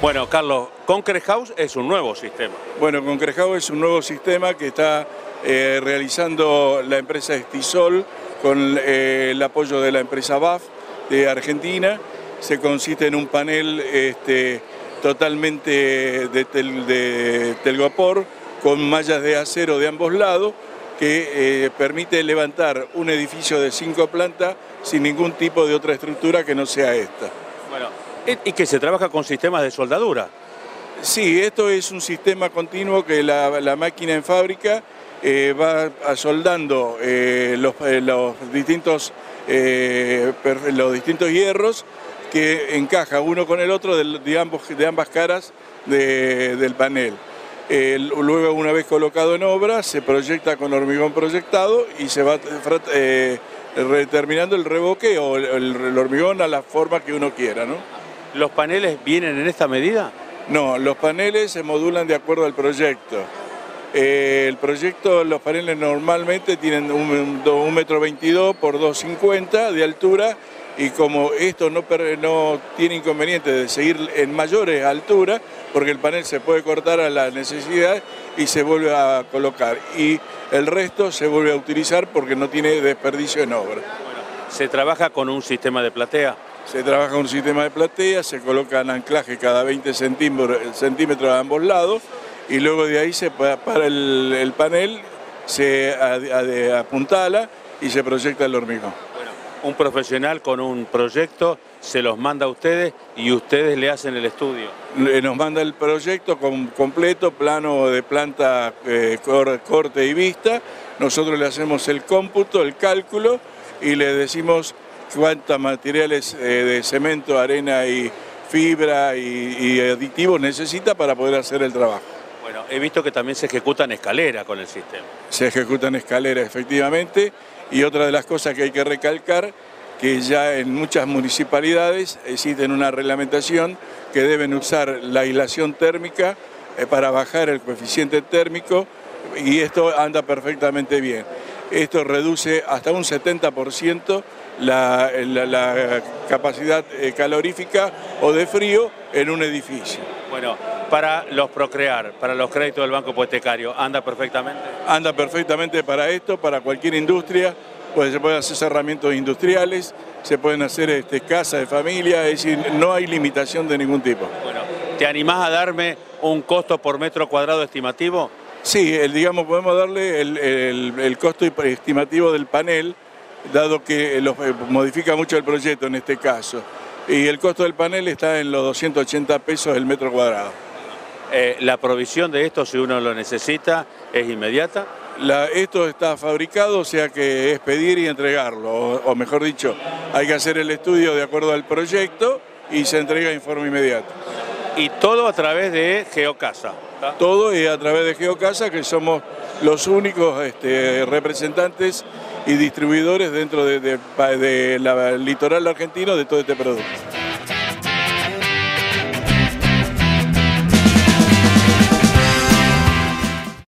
Bueno, Carlos, Concrete House es un nuevo sistema. Bueno, Concrete House es un nuevo sistema que está eh, realizando la empresa Estisol con eh, el apoyo de la empresa BAF de Argentina. Se consiste en un panel este, totalmente de, de telgopor con mallas de acero de ambos lados que eh, permite levantar un edificio de cinco plantas sin ningún tipo de otra estructura que no sea esta. Bueno, y que se trabaja con sistemas de soldadura. Sí, esto es un sistema continuo que la, máquina en fábrica eh, va soldando eh, los, distintos, los distintos hierros que encaja uno con el otro de, ambos, de ambas caras del panel luego, una vez colocado en obra, se proyecta con hormigón proyectado y se va eh, terminando el revoque o el, hormigón a la forma que uno quiera. ¿no? ¿Los paneles vienen en esta medida? No, los paneles se modulan de acuerdo al proyecto. Eh, el proyecto, los paneles normalmente tienen un, un metro veintidós por 2,50 de altura y como esto no, no tiene inconveniente de seguir en mayores alturas, porque el panel se puede cortar a la necesidad y se vuelve a colocar. Y el resto se vuelve a utilizar porque no tiene desperdicio en obra. ¿Se trabaja con un sistema de platea? Se trabaja un sistema de platea, se colocan anclaje cada 20 centímetros, de ambos lados y luego de ahí se para el, panel, se apuntala y se proyecta el hormigón un profesional con un proyecto se los manda a ustedes y ustedes le hacen el estudio. Nos manda el proyecto completo, plano de planta, eh, corte y vista. Nosotros le hacemos el cómputo, el cálculo y le decimos cuántos materiales eh, de cemento, arena y fibra y, y aditivos necesita para poder hacer el trabajo. Bueno, he visto que también se ejecutan escaleras con el sistema. Se ejecutan escaleras, efectivamente. Y otra de las cosas que hay que recalcar, que ya en muchas municipalidades existe una reglamentación que deben usar la aislación térmica eh, para bajar el coeficiente térmico y esto anda perfectamente bien. Esto reduce hasta un 70% la, la, capacidad eh, calorífica o de frío en un edificio. Bueno, para los Procrear, para los créditos del Banco Hipotecario, ¿anda perfectamente? Anda perfectamente para esto, para cualquier industria, pues se pueden hacer cerramientos industriales, se pueden hacer este, casas de familia, es decir, no hay limitación de ningún tipo. Bueno, ¿te animás a darme un costo por metro cuadrado estimativo? Sí, el, digamos, podemos darle el, costo estimativo del panel, dado que lo, eh, modifica mucho el proyecto en este caso. Y el costo del panel está en los 280 pesos el metro cuadrado. Eh, ¿La provisión de esto, si uno lo necesita, es inmediata? esto está fabricado, o sea que es pedir y entregarlo, o, mejor dicho, hay que hacer el estudio de acuerdo al proyecto y se entrega en forma inmediata. Y todo a través de Geocasa. Todo y a través de Geocasa, que somos los únicos este, representantes y distribuidores dentro de, de la litoral argentino de todo este producto.